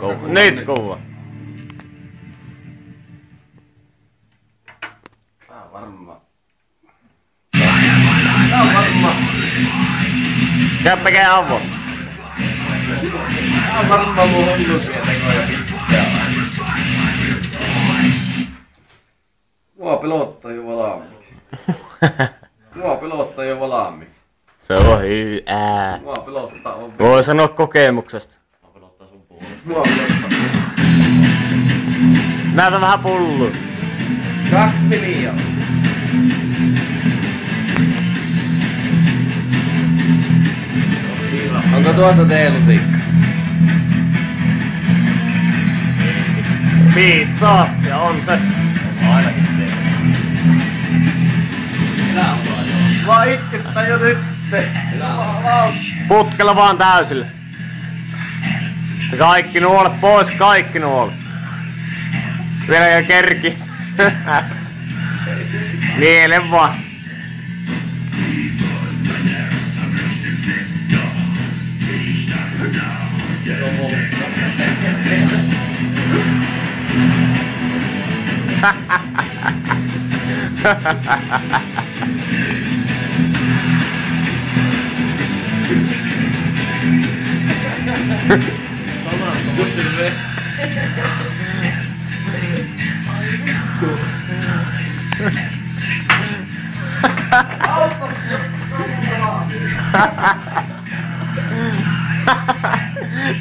Kova. Nyt kova. Tää on varma. Tää on varma. Avo. Tää on varma mun hunnusia tekoja pitkään. Mua pelottaa jo valmiiksi. Mua pelottaa jo valmiiksi. Se on hyvää. Mua pelottaa on Voi sanoa kokemuksesta. Mua pelottaa. Näytä vähän pullu. Kaksi miljoonaa. Onko tuossa teelusikka? Piissaa. Ja on se. Ainakin teelusikka. Vaan itkettä jo nyt. Putkella vaan täysillä. Ja kaikki nuolet pois, kaikki nuolet. Vielä jo kerki. Niele vaan.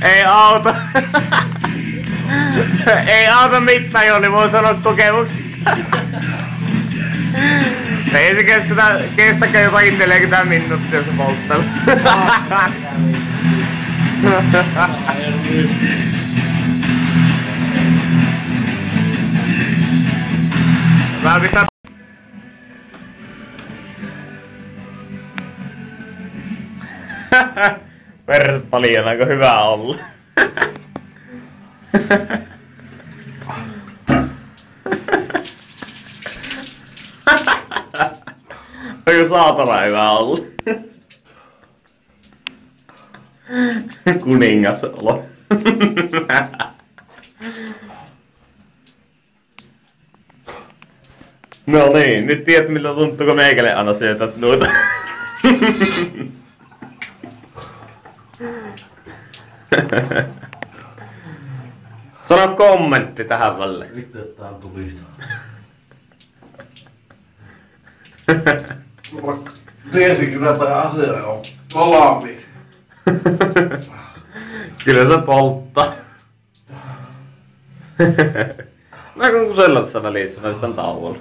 Ei auta. Ei auta mitään, Joni, voi sanoa kokemuksista. Ei se kestä, kestäkään jotakin 40 minuuttia se polttelu. Verrat paljon, aika hyvä olla. Aika saatana hyvä olla. Kuningas olo. No niin, nyt tiedät miltä tuntuu, kun meikälle anna syötät noita. Sano kommentti tähän väliin. Vittu, että tää on tulista. Tiesin kyllä tää asia on valmiiksi. Kyllä se polttaa. Mä kun kusella tässä välissä, mä sitä tauolla.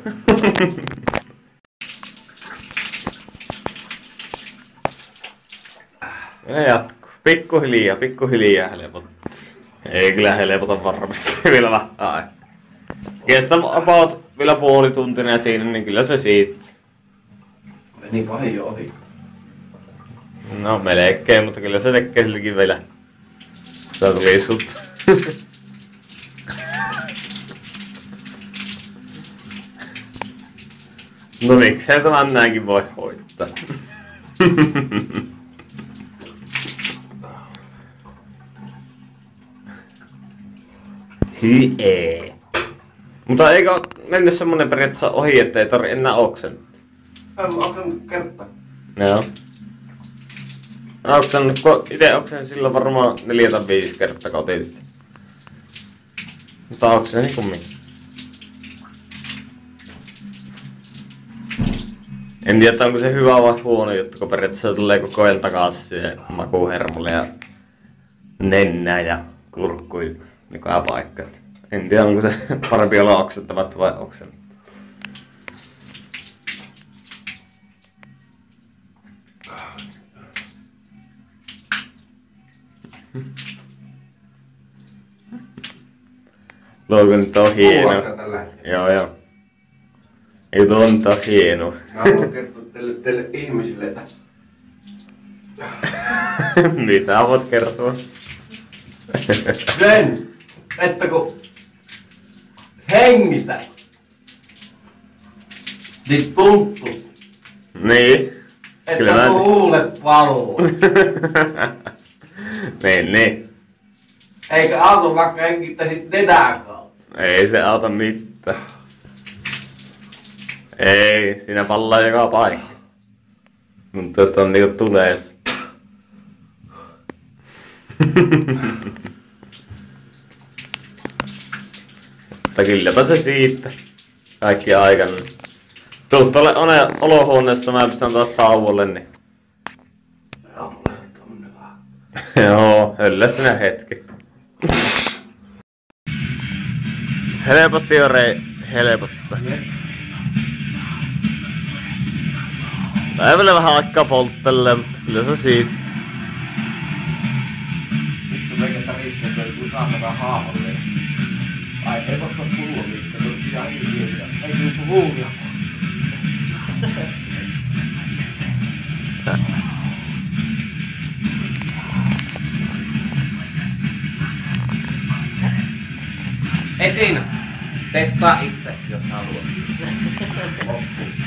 Ja jatkuu. Pikkuhiljaa, pikkuhiljaa helpottaa. Ei kyllä helpota varmasti vielä vähän aikaa. Kestä about vielä puoli tuntia siinä, niin kyllä se siitä. Meni pahin jo ohi. No melkein, mutta kyllä se tekee silläkin vielä. Tuli sut. no miksei tämän näinkin voi hoitaa. Hyi Mutta eikö mennyt semmonen periaatteessa ohi, että ei tarvi enää oksentaa? Mä oon kertaa. Joo. Oksennut, kun ite oksen silloin varmaan neljä tai viisi kertaa kotisesti. Mutta oksensin kumminkin. En tiedä, onko se hyvä vai huono juttu, kun periaatteessa tulee koko ajan takaisin siihen makuuhermolle ja nennää ja kurkkui joka paikka. En tiedä, onko se parempi olla oksettamatta vai oksenamatta. Logo nyt on hieno. Joo, joo. Ei tuo nyt on hieno. Mä haluan kertoa teille, teille ihmisille, että Mitä voit kertoa? sen, että kun hengitä, niin tuntuu, niin. Kyllä että mä... huulet valuu. niin, niin. Eikö auto vaikka hengittäisit nenää kautta? Ei se auta mitään. Ei, siinä pallaa joka paikka. Mutta että on niinku tulees. Mutta kylläpä se siitä. Kaikki aikana. Tuu tuolle one olohuoneessa, mä pistän taas tauolle, niin... Joo, höllä sinä hetki. Helposti on rei, helpottaa. Päivällä vähän aikaa polttelee, mutta kyllä se siitä. Vittu meikä tärisee, että joku saatana haavolle. Ai ei tossa puhua mitään, se on ihan hirviä. Ei tuu puhuja. Ei siinä. Testaa itse, jos haluat.